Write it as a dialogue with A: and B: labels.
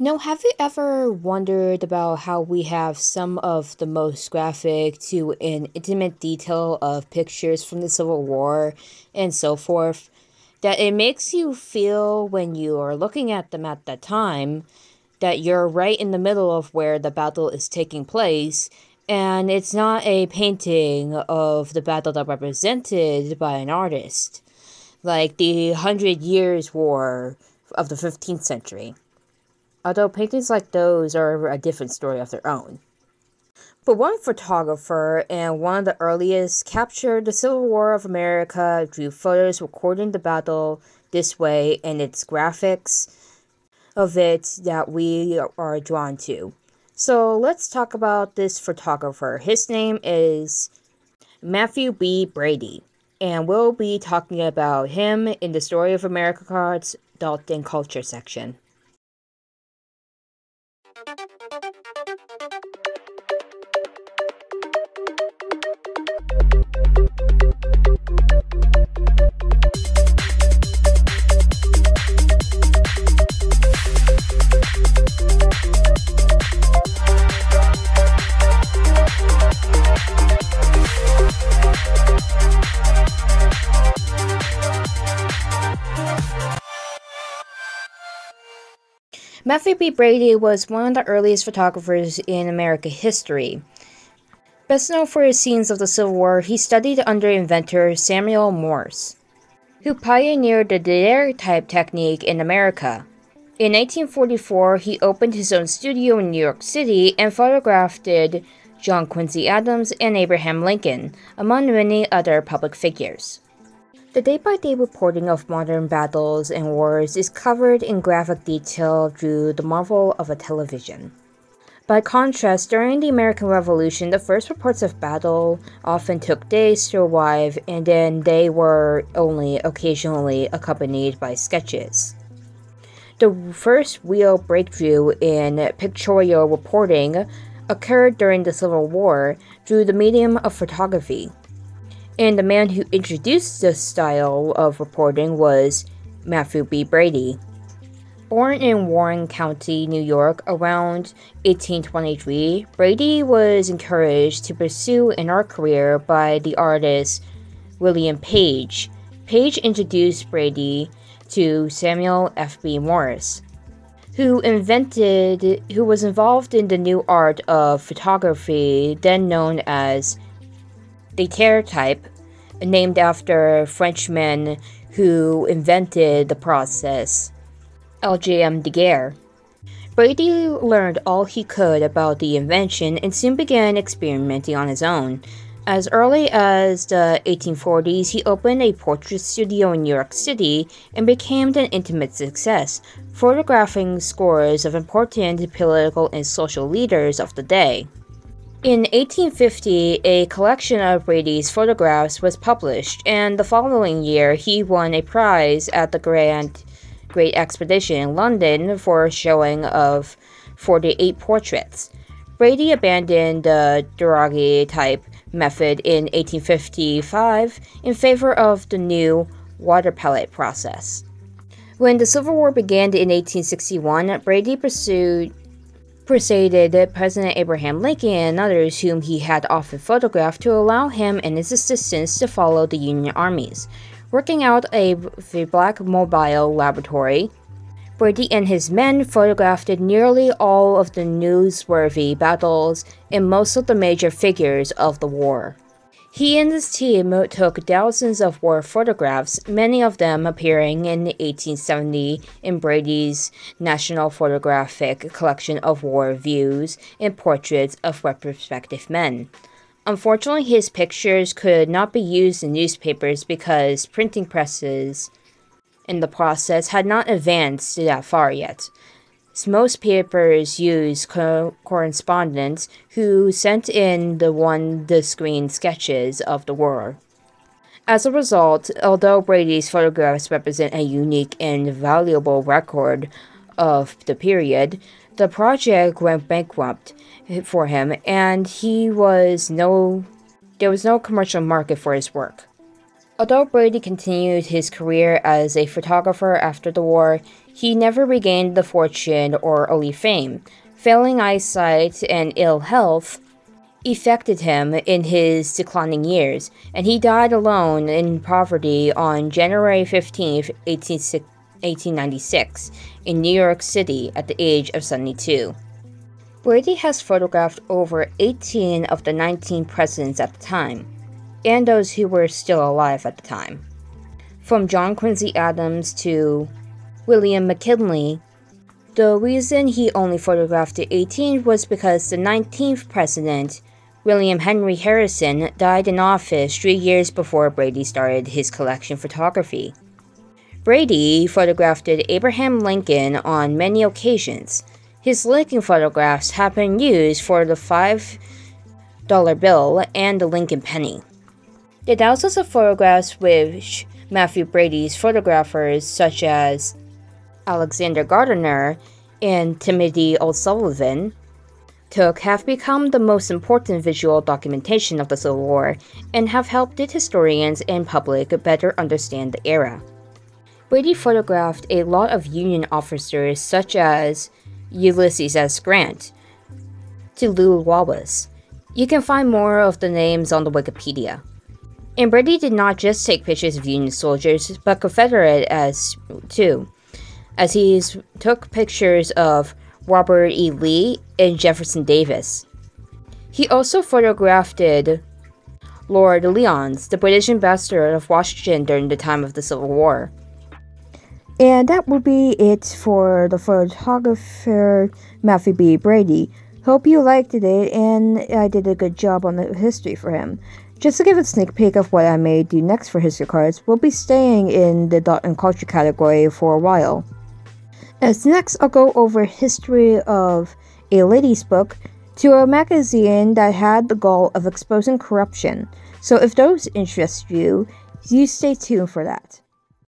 A: Know, have you ever wondered about how we have some of the most graphic to an intimate detail of pictures from the Civil War and so forth? That it makes you feel when you are looking at them at that time that you're right in the middle of where the battle is taking place, and it's not a painting of the battle that represented by an artist, like the Hundred Years' War of the 15th century although paintings like those are a different story of their own. But one photographer and one of the earliest captured the Civil War of America, drew photos recording the battle this way and its graphics of it that we are drawn to. So let's talk about this photographer. His name is Matthew B. Brady, and we'll be talking about him in the Story of America cards, adult and culture section. Mathew B. Brady was one of the earliest photographers in American history. Best known for his scenes of the Civil War, he studied under inventor Samuel Morse, who pioneered the daguerreotype technique in America. In 1844, he opened his own studio in New York City and photographed John Quincy Adams and Abraham Lincoln, among many other public figures. The day by day reporting of modern battles and wars is covered in graphic detail through the marvel of a television. By contrast, during the American Revolution, the first reports of battle often took days to arrive, and then they were only occasionally accompanied by sketches. The first real breakthrough in pictorial reporting occurred during the Civil War through the medium of photography and the man who introduced this style of reporting was Matthew B. Brady. Born in Warren County, New York, around 1823, Brady was encouraged to pursue an art career by the artist William Page. Page introduced Brady to Samuel F.B. Morse, who invented, who was involved in the new art of photography, then known as daguerreotype, named after a Frenchman who invented the process, LJM Daguerre. Brady learned all he could about the invention and soon began experimenting on his own. As early as the 1840s, he opened a portrait studio in New York City and became an intimate success, photographing scores of important political and social leaders of the day. In 1850, a collection of Brady's photographs was published, and the following year he won a prize at the Grand Great Exposition in London for a showing of 48 portraits. Brady abandoned the daguerreotype method in 1855 in favor of the new wet-plate process. When the Civil War began in 1861, Brady pursued persuaded President Abraham Lincoln and others whom he had often photographed to allow him and his assistants to follow the Union armies. Working out a, the black mobile laboratory, Brady and his men photographed nearly all of the newsworthy battles and most of the major figures of the war. He and his team took thousands of war photographs, many of them appearing in 1870 in Brady's National Photographic Collection of War Views and Portraits of Representative Men. Unfortunately, his pictures could not be used in newspapers because printing presses in the process had not advanced that far yet. Most papers use co- correspondents who sent in the one the screen sketches of the war. As a result, although Brady's photographs represent a unique and valuable record of the period, the project went bankrupt for him and he was no there was no commercial market for his work. Although Brady continued his career as a photographer after the war, he never regained the fortune or early fame. Failing eyesight and ill health affected him in his declining years, and he died alone in poverty on January 15, 1896, in New York City at the age of 72. Brady has photographed over 18 of the 19 presidents at the time and those who were still alive at the time. From John Quincy Adams to William McKinley, the reason he only photographed the 18th was because the 19th president, William Henry Harrison, died in office three years before Brady started his collection photography. Brady photographed Abraham Lincoln on many occasions. His Lincoln photographs have been used for the $5 bill and the Lincoln penny. The thousands of photographs which Matthew Brady's photographers, such as Alexander Gardner and Timothy O'Sullivan, took have become the most important visual documentation of the Civil War and have helped historians and public better understand the era. Brady photographed a lot of Union officers such as Ulysses S. Grant, to Lew Wallace. You can find more of the names on the Wikipedia. And Brady did not just take pictures of Union soldiers, but Confederate as too, as he took pictures of Robert E. Lee and Jefferson Davis. He also photographed Lord Lyons, the British ambassador of Washington during the time of the Civil War.
B: And that will be it for the photographer Matthew B. Brady. Hope you liked it, and I did a good job on the history for him. Just to give a sneak peek of what I may do next for history cards, we'll be staying in the thought and culture category for a while. As next, I'll go over history of a lady's book to a magazine that had the goal of exposing corruption. So if those interest you, you stay tuned for that.